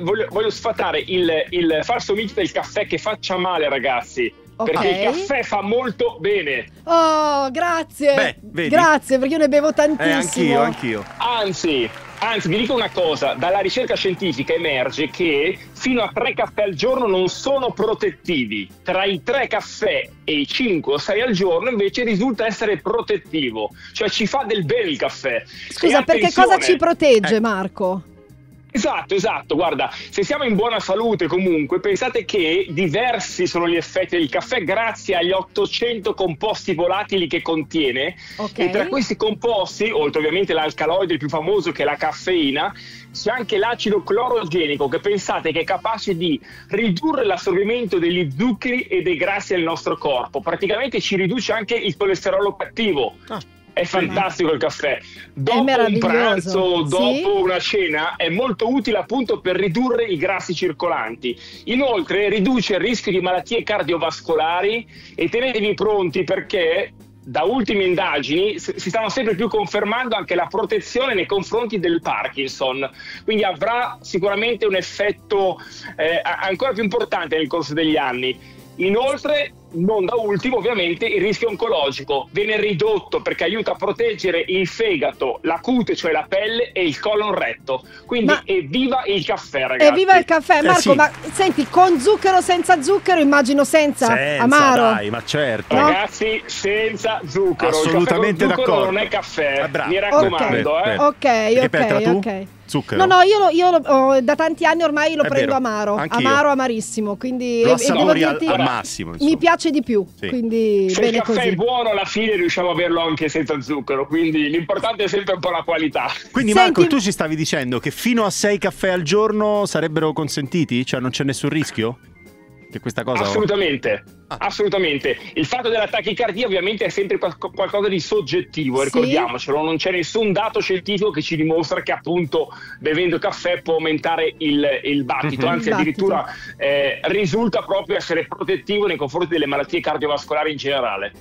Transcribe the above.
voglio, voglio sfatare il, il falso mito del caffè che faccia male, ragazzi. Ok. Perché il caffè fa molto bene. Oh, grazie. Beh? Grazie, perché io ne bevo Eh, tantissimo. anch'io, anch'io. Anzi, anzi, vi dico una cosa, dalla ricerca scientifica emerge che fino a tre caffè al giorno non sono protettivi. Tra i tre caffè e i 5 o 6 al giorno invece risulta essere protettivo, cioè ci fa del bene il caffè. Scusa, perché cosa ci protegge, Eh. Marco? Esatto, esatto, guarda, se siamo in buona salute comunque, pensate che diversi sono gli effetti del caffè grazie agli 800 composti volatili che contiene Ok. e tra questi composti, oltre ovviamente l'alcaloide il più famoso che è la caffeina, c'è anche l'acido clorogenico che pensate che è capace di ridurre l'assorbimento degli zuccheri e dei grassi nel nostro corpo, praticamente ci riduce anche il colesterolo cattivo. Ah. È fantastico il caffè. Dopo un pranzo, sì. dopo una cena, è molto utile appunto per ridurre i grassi circolanti. Inoltre riduce il rischio di malattie cardiovascolari e tenetevi pronti perché da ultime indagini si stanno sempre più confermando anche la protezione nei confronti del Parkinson, quindi avrà sicuramente un effetto eh, ancora più importante nel corso degli anni. Inoltre, non da ultimo, ovviamente, il rischio oncologico viene ridotto perché aiuta a proteggere il fegato, la cute, cioè la pelle, e il colon retto. Quindi Ma- evviva il caffè, ragazzi. Evviva il caffè, Eh, Marco, sì. ma senti, con zucchero o senza zucchero? Immagino senza, Senza, amaro. dai, ma certo. No? Ragazzi, senza zucchero. Assolutamente il caffè con zucchero d'accordo. non è caffè, Eh, bravo. mi raccomando. Ok. eh. Ok, ok, ok. Zucchero? No, no, io, lo- io lo- oh, da tanti anni ormai lo È prendo vero, amaro, anch'io. amaro, amarissimo, quindi Lo assapori al, al massimo. mi insomma. piace di più, Sì. quindi Se il bene caffè così. è buono, alla fine riusciamo a averlo anche senza zucchero. Quindi l'importante è sempre un po' la qualità. Quindi Senti- Marco, tu ci stavi dicendo che fino a 6 caffè al giorno sarebbero consentiti? Cioè non c'è nessun rischio? Che questa cosa... Assolutamente, Ah. assolutamente. Il fatto della tachicardia ovviamente è sempre qual- qualcosa di soggettivo, Sì. ricordiamocelo, non c'è nessun dato scientifico che ci dimostra che appunto bevendo caffè può aumentare il, il battito, Mhm. anzi Il addirittura eh, risulta proprio essere protettivo nei confronti delle malattie cardiovascolari in generale.